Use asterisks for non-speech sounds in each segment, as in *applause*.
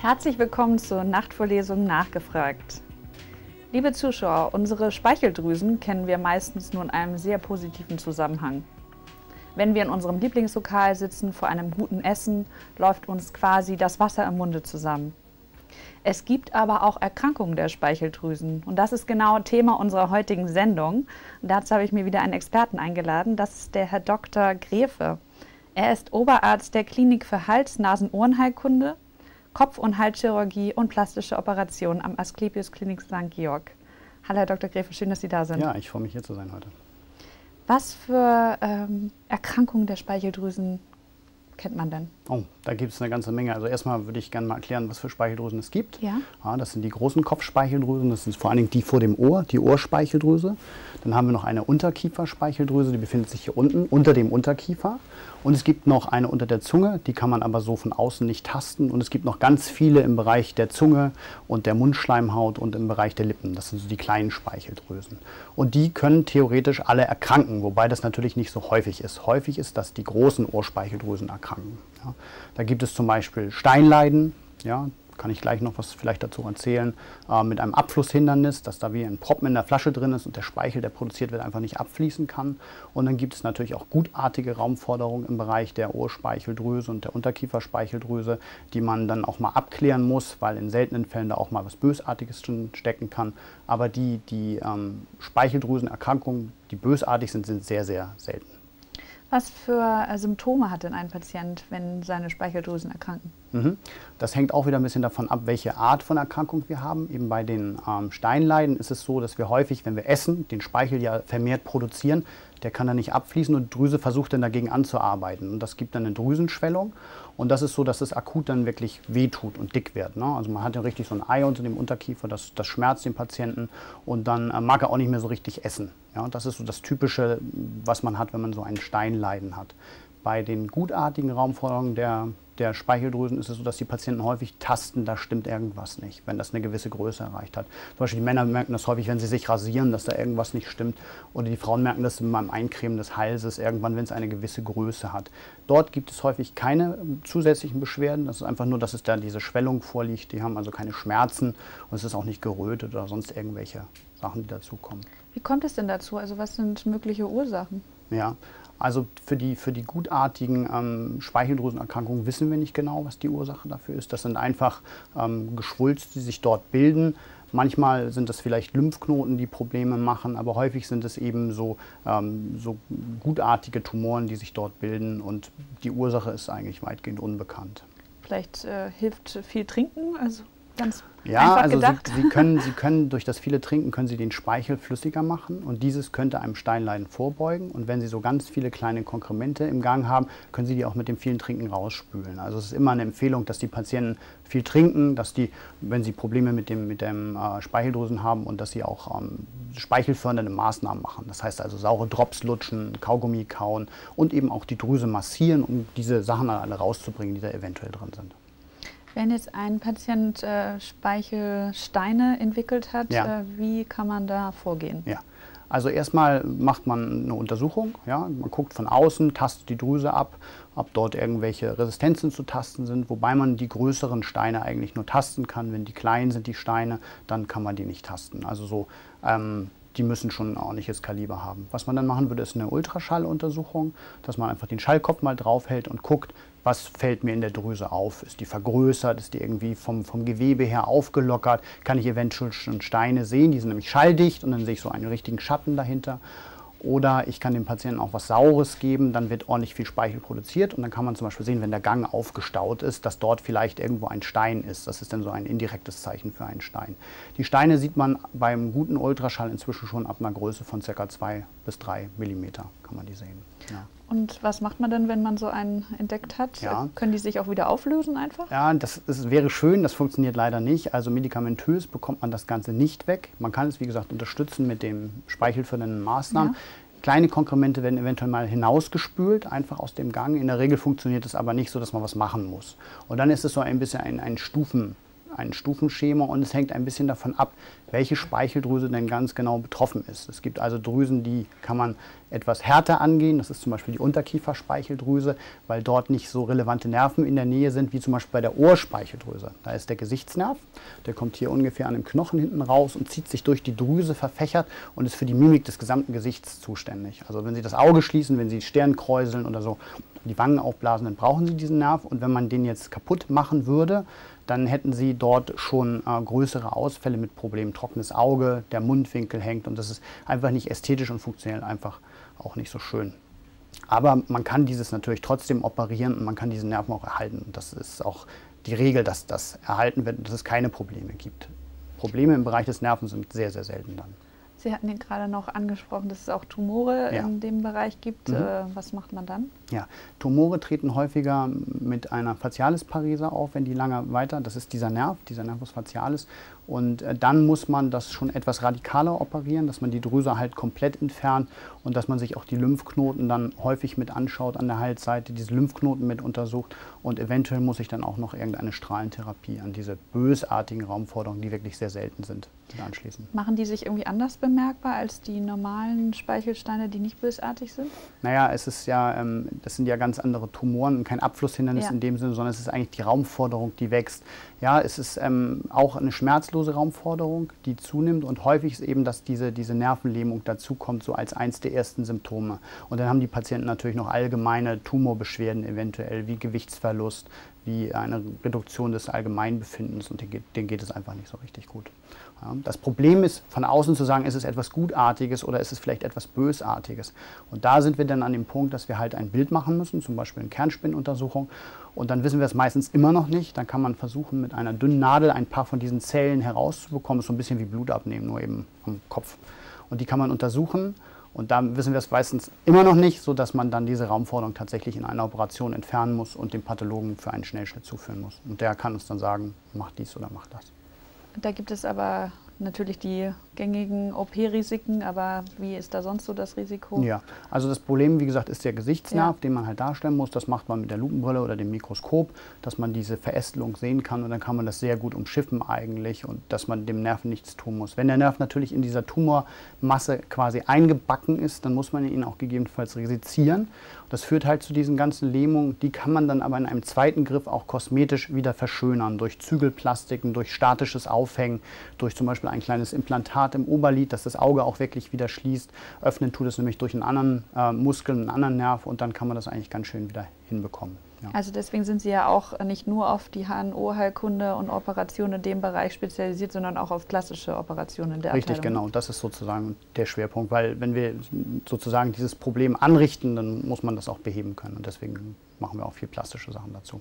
Herzlich willkommen zur Nachtvorlesung Nachgefragt. Liebe Zuschauer, unsere Speicheldrüsen kennen wir meistens nur in einem sehr positiven Zusammenhang. Wenn wir in unserem Lieblingslokal sitzen vor einem guten Essen, läuft uns quasi das Wasser im Munde zusammen. Es gibt aber auch Erkrankungen der Speicheldrüsen. Und das ist genau Thema unserer heutigen Sendung. Und dazu habe ich mir wieder einen Experten eingeladen. Das ist der Herr Dr. Grefe. Er ist Oberarzt der Klinik für Hals-, Nasen-, Ohrenheilkunde, Kopf- und Halschirurgie und plastische Operationen am Asklepios Klinik St. Georg. Hallo Herr Dr. Grefe, schön, dass Sie da sind. Ja, ich freue mich hier zu sein heute. Was für ähm, Erkrankungen der Speicheldrüsen kennt man denn? Oh, da gibt es eine ganze Menge. Also erstmal würde ich gerne mal erklären, was für Speicheldrüsen es gibt. Ja. ja. Das sind die großen Kopfspeicheldrüsen, das sind vor allen Dingen die vor dem Ohr, die Ohrspeicheldrüse. Dann haben wir noch eine Unterkieferspeicheldrüse, die befindet sich hier unten, unter dem Unterkiefer. Und es gibt noch eine unter der Zunge, die kann man aber so von außen nicht tasten. Und es gibt noch ganz viele im Bereich der Zunge und der Mundschleimhaut und im Bereich der Lippen. Das sind so die kleinen Speicheldrüsen. Und die können theoretisch alle erkranken, wobei das natürlich nicht so häufig ist. Häufig ist, dass die großen Ohrspeicheldrüsen erkranken. Ja. Da gibt es zum Beispiel Steinleiden. Ja, kann ich gleich noch was vielleicht dazu erzählen, äh, mit einem Abflusshindernis, dass da wie ein Proppen in der Flasche drin ist und der Speichel, der produziert wird, einfach nicht abfließen kann. Und dann gibt es natürlich auch gutartige Raumforderungen im Bereich der Ohrspeicheldrüse und der Unterkieferspeicheldrüse, die man dann auch mal abklären muss, weil in seltenen Fällen da auch mal was Bösartiges drin stecken kann. Aber die, die ähm, Speicheldrüsenerkrankungen, die bösartig sind, sind sehr, sehr selten. Was für äh, Symptome hat denn ein Patient, wenn seine Speicheldrüsen erkranken? Mhm. Das hängt auch wieder ein bisschen davon ab, welche Art von Erkrankung wir haben. Eben bei den ähm, Steinleiden ist es so, dass wir häufig, wenn wir essen, den Speichel ja vermehrt produzieren. Der kann dann nicht abfließen und Drüse versucht dann dagegen anzuarbeiten. Und das gibt dann eine Drüsenschwellung. Und das ist so, dass es akut dann wirklich wehtut und dick wird. Ne? Also man hat ja richtig so ein Ei unter dem Unterkiefer, das, das schmerzt den Patienten und dann äh, mag er auch nicht mehr so richtig essen. Ja? Das ist so das Typische, was man hat, wenn man so einen Steinleiden hat. Bei den gutartigen Raumforderungen der der Speicheldrüsen ist es so, dass die Patienten häufig tasten, da stimmt irgendwas nicht, wenn das eine gewisse Größe erreicht hat. Zum Beispiel die Männer merken das häufig, wenn sie sich rasieren, dass da irgendwas nicht stimmt. Oder die Frauen merken das beim Eincremen des Halses irgendwann, wenn es eine gewisse Größe hat. Dort gibt es häufig keine zusätzlichen Beschwerden. Das ist einfach nur, dass es da diese Schwellung vorliegt. Die haben also keine Schmerzen und es ist auch nicht gerötet oder sonst irgendwelche Sachen, die dazukommen. Wie kommt es denn dazu? Also was sind mögliche Ursachen? Ja, also für die, für die gutartigen ähm, Speicheldrüsenerkrankungen wissen wir nicht genau, was die Ursache dafür ist. Das sind einfach ähm, Geschwulst, die sich dort bilden. Manchmal sind es vielleicht Lymphknoten, die Probleme machen, aber häufig sind es eben so, ähm, so gutartige Tumoren, die sich dort bilden und die Ursache ist eigentlich weitgehend unbekannt. Vielleicht äh, hilft viel Trinken, also ganz ja, einfach also gedacht. Sie, Sie, können, Sie können durch das viele Trinken können Sie den Speichel flüssiger machen und dieses könnte einem Steinleiden vorbeugen. Und wenn Sie so ganz viele kleine Konkremente im Gang haben, können Sie die auch mit dem vielen Trinken rausspülen. Also es ist immer eine Empfehlung, dass die Patienten viel trinken, dass die, wenn sie Probleme mit dem, mit dem äh, Speicheldrüsen haben und dass sie auch ähm, speichelfördernde Maßnahmen machen. Das heißt also saure Drops lutschen, Kaugummi kauen und eben auch die Drüse massieren, um diese Sachen alle rauszubringen, die da eventuell drin sind. Wenn jetzt ein Patient äh, Speichelsteine entwickelt hat, Ja. äh, wie kann man da vorgehen? Ja. Also erstmal macht man eine Untersuchung, ja, man guckt von außen, tastet die Drüse ab, ob dort irgendwelche Resistenzen zu tasten sind, wobei man die größeren Steine eigentlich nur tasten kann. Wenn die klein sind, die Steine, dann kann man die nicht tasten. Also so, ähm, die müssen schon ein ordentliches Kaliber haben. Was man dann machen würde, ist eine Ultraschalluntersuchung, dass man einfach den Schallkopf mal draufhält und guckt, was fällt mir in der Drüse auf? Ist die vergrößert? Ist die irgendwie vom, vom Gewebe her aufgelockert? Kann ich eventuell schon Steine sehen? Die sind nämlich schalldicht und dann sehe ich so einen richtigen Schatten dahinter. Oder ich kann dem Patienten auch was Saures geben, dann wird ordentlich viel Speichel produziert und dann kann man zum Beispiel sehen, wenn der Gang aufgestaut ist, dass dort vielleicht irgendwo ein Stein ist. Das ist dann so ein indirektes Zeichen für einen Stein. Die Steine sieht man beim guten Ultraschall inzwischen schon ab einer Größe von ca. 2 bis 3 Millimeter kann man die sehen. Ja. Und was macht man denn, wenn man so einen entdeckt hat? Ja. Können die sich auch wieder auflösen einfach? Ja, das, das wäre schön, das funktioniert leider nicht. Also medikamentös bekommt man das Ganze nicht weg. Man kann es, wie gesagt, unterstützen mit dem speichelfördernden Maßnahmen. Ja. Kleine Konkremente werden eventuell mal hinausgespült, einfach aus dem Gang. In der Regel funktioniert es aber nicht so, dass man was machen muss. Und dann ist es so ein bisschen ein, ein Stufen, ein Stufenschema und es hängt ein bisschen davon ab, welche Speicheldrüse denn ganz genau betroffen ist. Es gibt also Drüsen, die kann man etwas härter angehen. Das ist zum Beispiel die Unterkieferspeicheldrüse, weil dort nicht so relevante Nerven in der Nähe sind, wie zum Beispiel bei der Ohrspeicheldrüse. Da ist der Gesichtsnerv, der kommt hier ungefähr an dem Knochen hinten raus und zieht sich durch die Drüse verfächert und ist für die Mimik des gesamten Gesichts zuständig. Also wenn Sie das Auge schließen, wenn Sie die Stirn kräuseln oder so, die Wangen aufblasen, dann brauchen Sie diesen Nerv. Und wenn man den jetzt kaputt machen würde, dann hätten Sie dort schon äh, größere Ausfälle mit Problemen. Trockenes Auge, der Mundwinkel hängt und das ist einfach nicht ästhetisch und funktionell einfach auch nicht so schön. Aber man kann dieses natürlich trotzdem operieren und man kann diesen Nerven auch erhalten. Und das ist auch die Regel, dass das erhalten wird und dass es keine Probleme gibt. Probleme im Bereich des Nerven sind sehr, sehr selten dann. Sie hatten ja gerade noch angesprochen, dass es auch Tumore ja. in dem Bereich gibt. Mhm. Äh, was macht man dann? Ja, Tumore treten häufiger mit einer Facialis-Parese auf, wenn die lange weiter, das ist dieser Nerv, dieser Nervus facialis. Und äh, dann muss man das schon etwas radikaler operieren, dass man die Drüse halt komplett entfernt und dass man sich auch die Lymphknoten dann häufig mit anschaut an der Halsseite, diese Lymphknoten mit untersucht und eventuell muss ich dann auch noch irgendeine Strahlentherapie an diese bösartigen Raumforderungen, die wirklich sehr selten sind, anschließen. Machen die sich irgendwie anders bemerkbar als die normalen Speichelsteine, die nicht bösartig sind? Naja, es ist ja, ähm, das sind ja ganz andere Tumoren und kein Abflusshindernis ja. in dem Sinne, sondern es ist eigentlich die Raumforderung, die wächst. Ja, es ist ähm, auch eine schmerzlose Raumforderung, die zunimmt und häufig ist eben, dass diese, diese Nervenlähmung dazukommt, so als eins der ersten Symptome. Und dann haben die Patienten natürlich noch allgemeine Tumorbeschwerden eventuell, wie Gewichtsverlust, wie eine Reduktion des Allgemeinbefindens und denen geht, geht es einfach nicht so richtig gut. Das Problem ist, von außen zu sagen, ist es etwas Gutartiges oder ist es vielleicht etwas Bösartiges. Und da sind wir dann an dem Punkt, dass wir halt ein Bild machen müssen, zum Beispiel eine Kernspinnuntersuchung. Und dann wissen wir es meistens immer noch nicht. Dann kann man versuchen, mit einer dünnen Nadel ein paar von diesen Zellen herauszubekommen. So ein bisschen wie Blut abnehmen, nur eben am Kopf. Und die kann man untersuchen und da wissen wir es meistens immer noch nicht, sodass man dann diese Raumforderung tatsächlich in einer Operation entfernen muss und dem Pathologen für einen Schnellschnitt zuführen muss. Und der kann uns dann sagen, mach dies oder mach das. Da gibt es aber natürlich die gängigen OP-Risiken, aber wie ist da sonst so das Risiko? Ja, also das Problem, wie gesagt, ist der Gesichtsnerv, ja. den man halt darstellen muss. Das macht man mit der Lupenbrille oder dem Mikroskop, dass man diese Verästelung sehen kann und dann kann man das sehr gut umschiffen eigentlich und dass man dem Nerv nichts tun muss. Wenn der Nerv natürlich in dieser Tumormasse quasi eingebacken ist, dann muss man ihn auch gegebenenfalls resizieren. Das führt halt zu diesen ganzen Lähmungen. Die kann man dann aber in einem zweiten Griff auch kosmetisch wieder verschönern durch Zügelplastiken, durch statisches Aufhängen, durch zum Beispiel ein kleines Implantat im Oberlid, dass das Auge auch wirklich wieder schließt. Öffnen tut es nämlich durch einen anderen äh, Muskel, einen anderen Nerv und dann kann man das eigentlich ganz schön wieder hinbekommen. Ja. Also deswegen sind Sie ja auch nicht nur auf die HNO-Heilkunde und Operationen in dem Bereich spezialisiert, sondern auch auf klassische Operationen der Richtig, Abteilung. genau. Das ist sozusagen der Schwerpunkt, weil wenn wir sozusagen dieses Problem anrichten, dann muss man das auch beheben können und deswegen machen wir auch viel plastische Sachen dazu.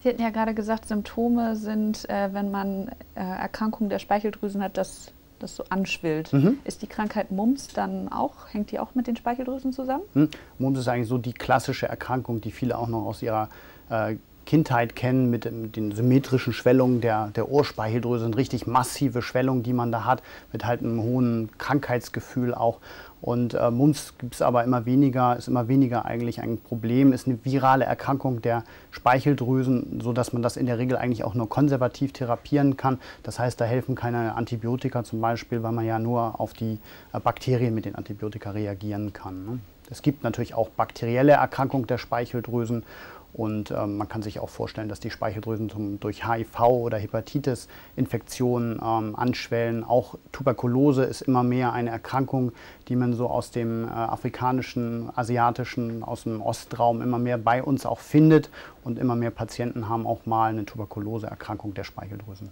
Sie hatten ja gerade gesagt, Symptome sind, äh, wenn man äh, Erkrankungen der Speicheldrüsen hat, dass das so anschwillt. Mhm. Ist die Krankheit Mumps dann auch, hängt die auch mit den Speicheldrüsen zusammen? Mhm. Mumps ist eigentlich so die klassische Erkrankung, die viele auch noch aus ihrer äh, Kindheit kennen mit, mit, den symmetrischen Schwellungen der, der Ohrspeicheldrüse, sind richtig massive Schwellungen, die man da hat, mit halt einem hohen Krankheitsgefühl auch. Und äh, Mumps gibt es aber immer weniger, ist immer weniger eigentlich ein Problem, ist eine virale Erkrankung der Speicheldrüsen, sodass man das in der Regel eigentlich auch nur konservativ therapieren kann. Das heißt, da helfen keine Antibiotika zum Beispiel, weil man ja nur auf die äh, Bakterien mit den Antibiotika reagieren kann. Ne? Es gibt natürlich auch bakterielle Erkrankungen der Speicheldrüsen und ähm, man kann sich auch vorstellen, dass die Speicheldrüsen zum, durch HIV oder Hepatitis-Infektionen ähm, anschwellen. Auch Tuberkulose ist immer mehr eine Erkrankung, die man so aus dem äh, afrikanischen, asiatischen, aus dem Ostraum immer mehr bei uns auch findet. Und immer mehr Patienten haben auch mal eine Tuberkuloseerkrankung der Speicheldrüsen.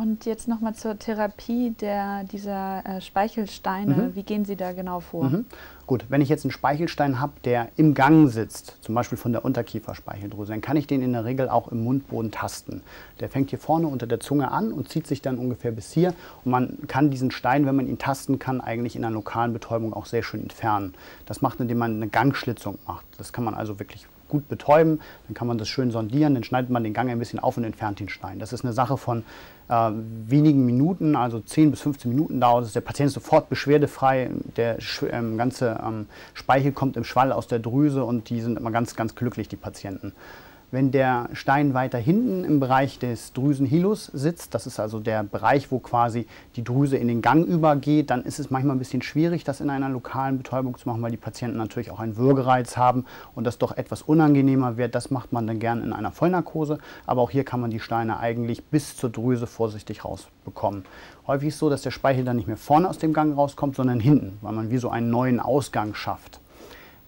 Und jetzt nochmal zur Therapie der, dieser äh, Speichelsteine. Mhm. Wie gehen Sie da genau vor? Mhm. Gut, wenn ich jetzt einen Speichelstein habe, der im Gang sitzt, zum Beispiel von der Unterkieferspeicheldrüse, dann kann ich den in der Regel auch im Mundboden tasten. Der fängt hier vorne unter der Zunge an und zieht sich dann ungefähr bis hier. Und man kann diesen Stein, wenn man ihn tasten kann, eigentlich in einer lokalen Betäubung auch sehr schön entfernen. Das macht, indem man eine Gangschlitzung macht. Das kann man also wirklich gut betäuben. Dann kann man das schön sondieren, dann schneidet man den Gang ein bisschen auf und entfernt den Stein. Das ist eine Sache von äh, wenigen Minuten, also 10 bis 15 Minuten dauert es. Der Patient ist sofort beschwerdefrei. Der ähm, ganze ähm, Speichel kommt im Schwall aus der Drüse und die sind immer ganz, ganz glücklich, die Patienten. Wenn der Stein weiter hinten im Bereich des Drüsenhilus sitzt, das ist also der Bereich, wo quasi die Drüse in den Gang übergeht, dann ist es manchmal ein bisschen schwierig, das in einer lokalen Betäubung zu machen, weil die Patienten natürlich auch einen Würgereiz haben und das doch etwas unangenehmer wird. Das macht man dann gern in einer Vollnarkose, aber auch hier kann man die Steine eigentlich bis zur Drüse vorsichtig rausbekommen. Häufig ist es so, dass der Speichel dann nicht mehr vorne aus dem Gang rauskommt, sondern hinten, weil man wie so einen neuen Ausgang schafft.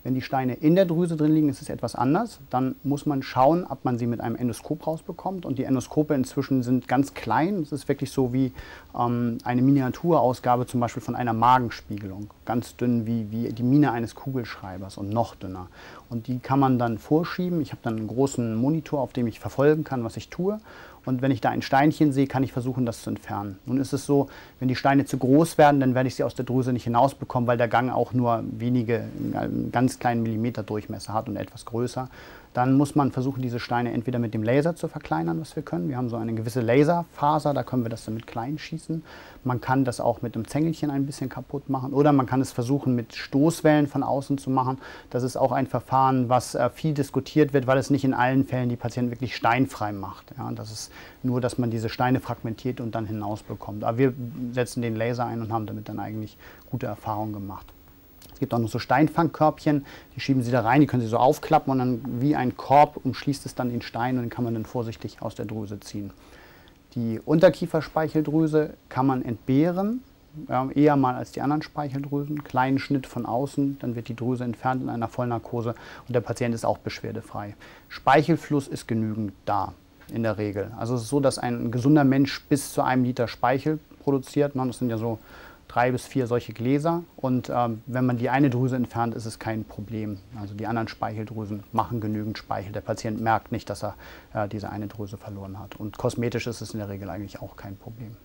Wenn die Steine in der Drüse drin liegen, ist es etwas anders. Dann muss man schauen, ob man sie mit einem Endoskop rausbekommt. Und die Endoskope inzwischen sind ganz klein. Es ist wirklich so wie ähm, eine Miniaturausgabe zum Beispiel von einer Magenspiegelung. Ganz dünn wie, wie die Mine eines Kugelschreibers und noch dünner. Und die kann man dann vorschieben. Ich habe dann einen großen Monitor, auf dem ich verfolgen kann, was ich tue. Und wenn ich da ein Steinchen sehe, kann ich versuchen, das zu entfernen. Nun ist es so, wenn die Steine zu groß werden, dann werde ich sie aus der Drüse nicht hinausbekommen, weil der Gang auch nur wenige, einen ganz kleinen Millimeter Durchmesser hat und etwas größer. Dann muss man versuchen, diese Steine entweder mit dem Laser zu verkleinern, was wir können. Wir haben so eine gewisse Laserfaser, da können wir das dann mit klein schießen. Man kann das auch mit einem Zängelchen ein bisschen kaputt machen oder man kann es versuchen, mit Stoßwellen von außen zu machen. Das ist auch ein Verfahren, was äh, viel diskutiert wird, weil es nicht in allen Fällen die Patienten wirklich steinfrei macht. Ja, das ist nur, dass man diese Steine fragmentiert und dann hinausbekommt. Aber wir setzen den Laser ein und haben damit dann eigentlich gute Erfahrungen gemacht gibt auch noch so Steinfangkörbchen, die schieben Sie da rein, die können Sie so aufklappen und dann wie ein Korb umschließt es dann den Stein und den kann man dann vorsichtig aus der Drüse ziehen. Die Unterkieferspeicheldrüse kann man entbehren, eher mal als die anderen Speicheldrüsen. Kleinen Schnitt von außen, dann wird die Drüse entfernt in einer Vollnarkose und der Patient ist auch beschwerdefrei. Speichelfluss ist genügend da in der Regel. Also es ist so, dass ein gesunder Mensch bis zu einem Liter Speichel produziert. Das sind ja so drei bis vier solche Gläser und ähm, wenn man die eine Drüse entfernt, ist es kein Problem. Also die anderen Speicheldrüsen machen genügend Speichel. Der Patient merkt nicht, dass er äh, diese eine Drüse verloren hat. Und kosmetisch ist es in der Regel eigentlich auch kein Problem.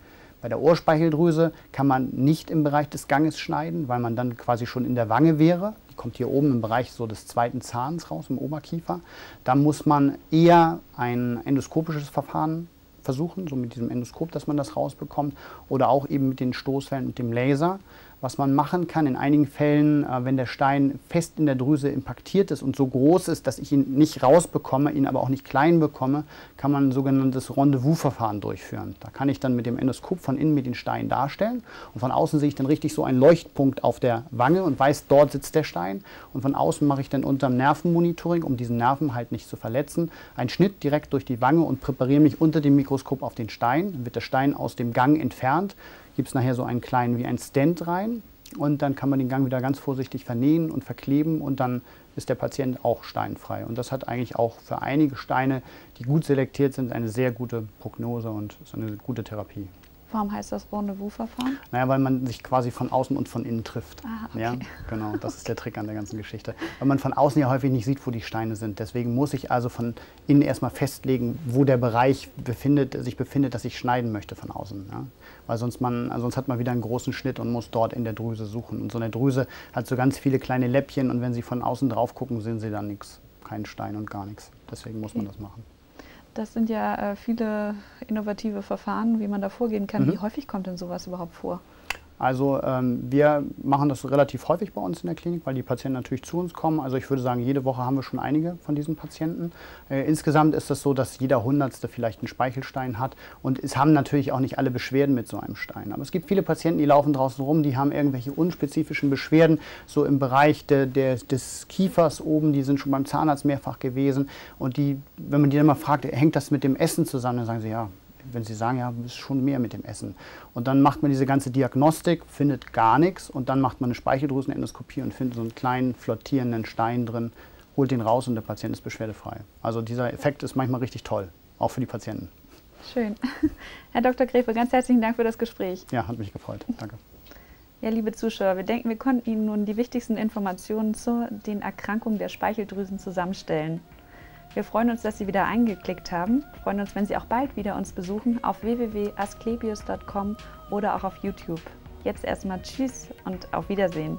Bei der Ohrspeicheldrüse kann man nicht im Bereich des Ganges schneiden, weil man dann quasi schon in der Wange wäre. Die kommt hier oben im Bereich so des zweiten Zahns raus, im Oberkiefer. Da muss man eher ein endoskopisches Verfahren versuchen, so mit diesem Endoskop, dass man das rausbekommt, oder auch eben mit den Stoßwellen und dem Laser. Was man machen kann in einigen Fällen, äh, wenn der Stein fest in der Drüse impaktiert ist und so groß ist, dass ich ihn nicht rausbekomme, ihn aber auch nicht klein bekomme, kann man ein sogenanntes Rendezvous-Verfahren durchführen. Da kann ich dann mit dem Endoskop von innen mit den Stein darstellen und von außen sehe ich dann richtig so einen Leuchtpunkt auf der Wange und weiß, dort sitzt der Stein. Und von außen mache ich dann unterm Nervenmonitoring, um diesen Nerven halt nicht zu verletzen, einen Schnitt direkt durch die Wange und präpariere mich unter dem Mikroskop auf den Stein. Dann wird der Stein aus dem Gang entfernt gibt es nachher so einen kleinen wie ein Stand rein und dann kann man den Gang wieder ganz vorsichtig vernähen und verkleben und dann ist der Patient auch steinfrei. Und das hat eigentlich auch für einige Steine, die gut selektiert sind, eine sehr gute Prognose und ist eine gute Therapie. Warum heißt das Rendezvous-Verfahren? Naja, weil man sich quasi von außen und von innen trifft. Ah, okay. Ja, genau, das ist der Trick an der ganzen Geschichte. Weil man von außen ja häufig nicht sieht, wo die Steine sind. Deswegen muss ich also von innen erstmal festlegen, wo der Bereich befindet, sich befindet, dass ich schneiden möchte von außen. Ja? Weil sonst, man, sonst hat man wieder einen großen Schnitt und muss dort in der Drüse suchen. Und so eine Drüse hat so ganz viele kleine Läppchen und wenn Sie von außen drauf gucken, sehen Sie dann nichts. Kein Stein und gar nichts. Deswegen muss man das machen. Das sind ja äh, viele innovative Verfahren, wie man da vorgehen kann. Mhm. Wie häufig kommt denn sowas überhaupt vor? Also ähm, wir machen das relativ häufig bei uns in der Klinik, weil die Patienten natürlich zu uns kommen. Also ich würde sagen, jede Woche haben wir schon einige von diesen Patienten. Äh, insgesamt ist es so, dass jeder Hundertste vielleicht einen Speichelstein hat und es haben natürlich auch nicht alle Beschwerden mit so einem Stein. Aber es gibt viele Patienten, die laufen draußen rum, die haben irgendwelche unspezifischen Beschwerden, so im Bereich de, de, des Kiefers oben, die sind schon beim Zahnarzt mehrfach gewesen und die, wenn man die dann mal fragt, hängt das mit dem Essen zusammen, dann sagen sie, ja, wenn Sie sagen, ja, ist schon mehr mit dem Essen. Und dann macht man diese ganze Diagnostik, findet gar nichts und dann macht man eine Speicheldrüsenendoskopie und findet so einen kleinen flottierenden Stein drin, holt den raus und der Patient ist beschwerdefrei. Also dieser Effekt ist manchmal richtig toll, auch für die Patienten. Schön. *laughs* Herr Dr. Gräfe, ganz herzlichen Dank für das Gespräch. Ja, hat mich gefreut. Danke. Ja, liebe Zuschauer, wir denken, wir konnten Ihnen nun die wichtigsten Informationen zu den Erkrankungen der Speicheldrüsen zusammenstellen. Wir freuen uns, dass Sie wieder eingeklickt haben. Wir freuen uns, wenn Sie auch bald wieder uns besuchen auf www.asklepios.com oder auch auf YouTube. Jetzt erstmal Tschüss und auf Wiedersehen.